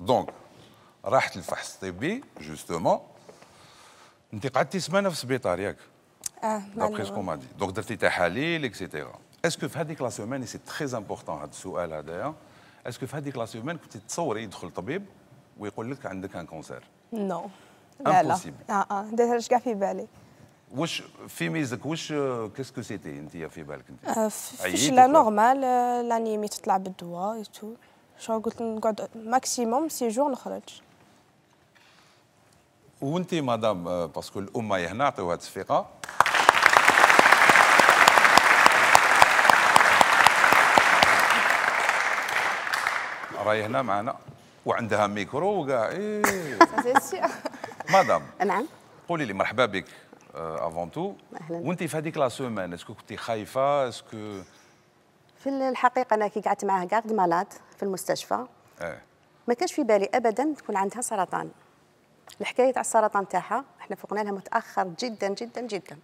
donc راحت الفحص. الطبي justement انت قعدتي سمانة في السبيطار ياك. آه d'après ce qu'on m'a dit donc درتي تحاليل et cetera est-ce que في هذيك la semaine c'est très important هذا السؤال هذايا est-ce que في هذيك la semaine كنت تصوري يدخل طبيب ويقول لك عندك un cancer non لا لا. آه آه دايرهاش كاع في بالي واش في ميزك واش qu'est-ce que c'était انت في بالك انت فيش لا؟ normal l'anémie تطلع بالدواء et tout شو قلت نقعد maximum six jours نخرج. وانت مدام آه، parce que الأمة هنا عطيوها تصفيقة. راهي هنا معنا وعندها ميكرو وكاع إيه. مدام نعم. قولي لي مرحبا بك avant tout. وانت في هذيك la semaine est-ce que كنتي خايفة؟ est-ce que في الحقيقة أنا كي قعدت معاه garde-malade في المستشفى آه ما كانش في بالي ابدا تكون عندها سرطان. الحكاية تاع السرطان تاعها إحنا فوقنا لها متأخر جدا جدا جدا.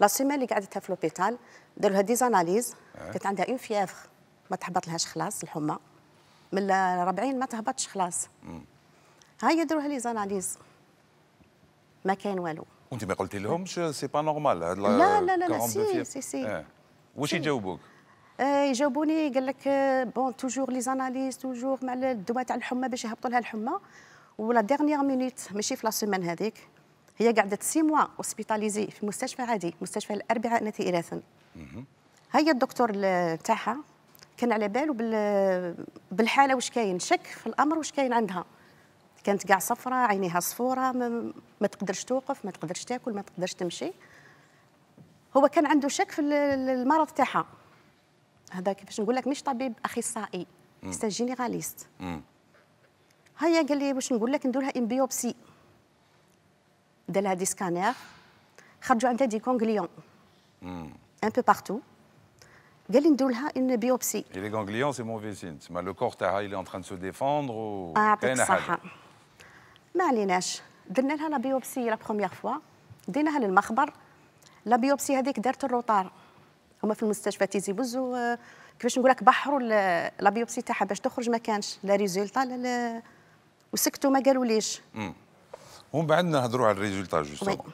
la semaine اللي قعدتها في l'hôpital داروا لها des analyses كانت عندها une fièvre ما تهبط لهاش خلاص الحمى. من الربعين ما تهبطش خلاص. هيا داروا لها les analyses ما كاين والو. وأنت ما قلتي لهمش c'est pas normal لا، لا، لا، لا، 42 سي،. سي، سي. آه. واش يجاوبوك؟ يجاوبوني قال لك آه، bon toujours les analyses toujours مع الدواء تاع الحمى باش يهبطوا لها الحمى. ولا dernière minute ماشي في la semaine هذيك. هي قعدت six mois hospitalisée في مستشفى عادي مستشفى الأربعاء نايت إيراثن هيا الدكتور ال- تاعها كان على باله بال بالحالة واش كاين شك في الأمر واش كاين عندها. كانت كاع صفرة عينيها صفورة ما, ما تقدرش توقف ما تقدرش تاكل ما تقدرش تمشي. هو كان عنده شك في ال- ال- المرض تاعها. هذا كيفاش نقول لك مش طبيب اخصائي c'est un généraliste. هيا قال لي واش نقول لك ندير لها une biopsie دار لها des scanners خرجوا عندها des ganglions. un peu partout قال لي ندير لها une biopsie les ganglions, c'est mauvais signe. تسمى le corps تاعها en train de se défendre و الصحة حاجة. ما عليناش درنا لها la biopsie la première fois ديناها للمخبر la biopsie هذيك دارت ال retard هما في المستشفى تيزي بوزو كيفاش نقول لك بحروا la biopsie تاعها باش تخرج ما كانش. la résultat لا لا وسكتوا ما قالوا ليش ومن بعد نهضروا على ال résultat justement.